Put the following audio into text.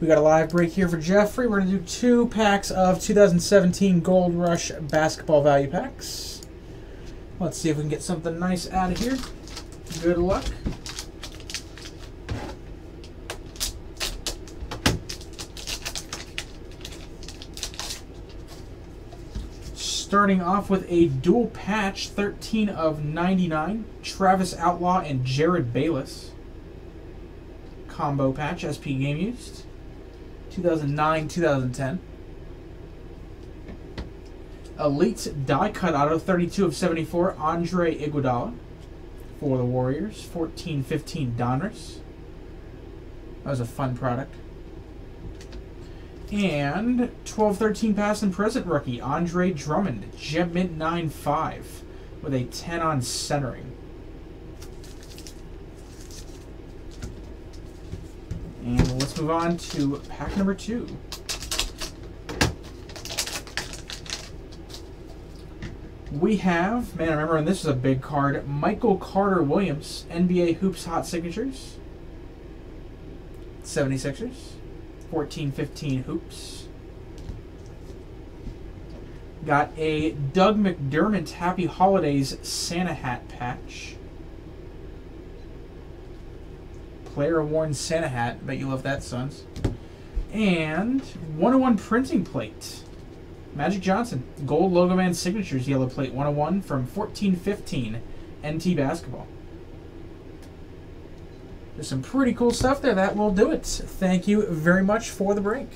We got a live break here for Jeffrey. We're going to do two packs of 2017 Gold Rush basketball value packs. Let's see if we can get something nice out of here. Good luck. Starting off with a dual patch, 13 of 99, Travis Outlaw and Jerryd Bayless. Combo patch, SP game used. 2009 2010. Elite die cut auto 32 of 74 Andre Iguodala for the Warriors 14 15 Donruss. That was a fun product. And 12 13 past and present rookie Andre Drummond Gem Mint 9 5 with a 10 on centering. And let's move on to pack number two. We have, man, I remember when this was a big card, Michael Carter Williams, NBA Hoops Hot Signatures. 76ers. 14-15 Hoops. Got a Doug McDermott Happy Holidays Santa Hat patch. Player worn Santa hat. Bet you love that, Sons. And 101 printing plate. Magic Johnson. Gold Logo Man Signatures Yellow Plate 101 from 1415 NT Basketball. There's some pretty cool stuff there. That will do it. Thank you very much for the break.